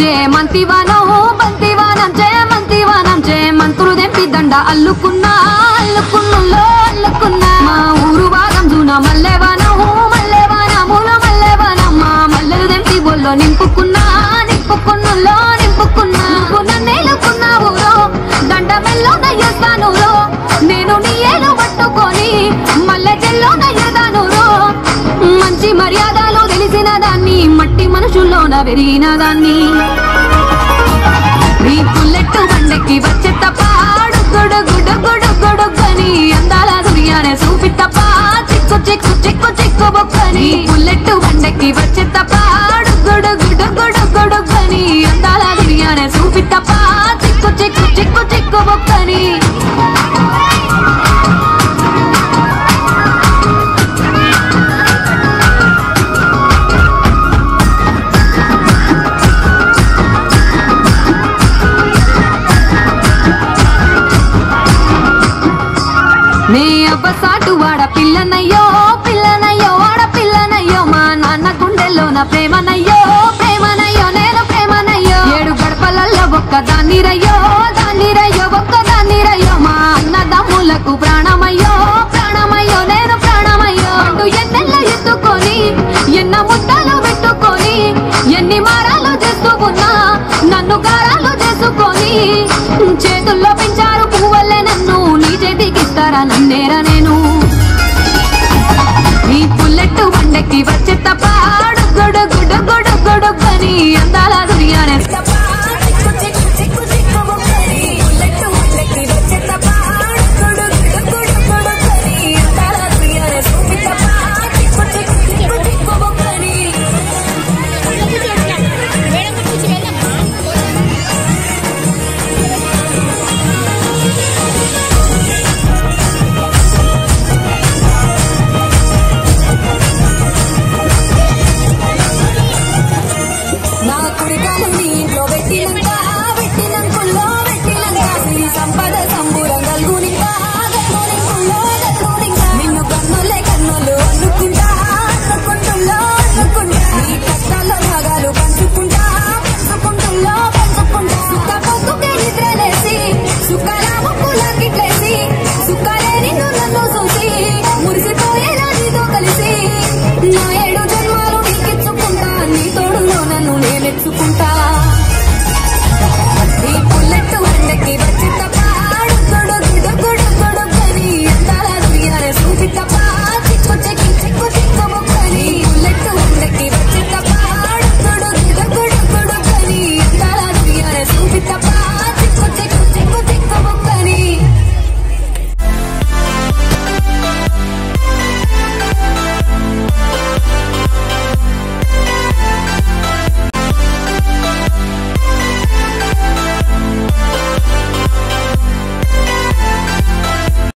కట్ట పొంటిచే మంతివానం జయ మంతివానం చే మంతులు దండ అల్లుకున్నా అల్లుకున్నులో అల్లుకున్నా. మా ఊరు భాగం జూన మల్లెవానం మల్లెవానముల మల్లెవానం మా మల్లెలు తెంపి బొల్లో నింపుకున్నా నింపుకున్నులో నింపుకున్నా. నువ్వు నన్నేలుకున్నావు దండ మెల్లో దయ్యస్తాను నేను నీ ఏలు పట్టుకొని మల్లె చెల్లో దయ్యదాను మంచి మర్యాదలు తెలిసిన దాన్ని మట్టి మనుషులు మనుషుల్లోన పెరిగిన దాన్ని. మీ పుల్లెట్టు బండెక్కి వచ్చే తప్ప గుడు అందాల దునియానే చూపి తప్ప చిక్కు చిక్కు చిక్కు చిక్కు బొక్కని. పుల్లెట్టు బండెక్కి వచ్చే తప్ప గుడు అందాల దునియానే చూపి తప్ప చిక్కు చిక్కు చిక్కు చిక్కు బొక్కని. నీ అబ్బ సాటు వాడ పిల్లనయ్యో పిల్లనయ్యో వాడ పిల్లనయ్యో మా నాన్న గుండెల్లో నా ప్రేమనయ్యో ప్రేమనయ్యో నేను ప్రేమనయ్యో. ఏడు గడపలల్లో ఒక్క దాన్నిరయ్యో దాన్నిరయ్యో ఒక్క దాన్నిరయ్యో మా అన్నదమ్ములకు ప్రాణమయ్యో ప్రాణమయ్యో నేను ప్రాణమయ్యో. అంటూ ఎన్నెల్ల ఎత్తుకొని ఎన్న ముద్దలు పెట్టుకొని ఎన్ని మారాలు చేస్తూ ఉన్నా నన్ను గారాలు చేసుకొని చేతుల్లో vivienda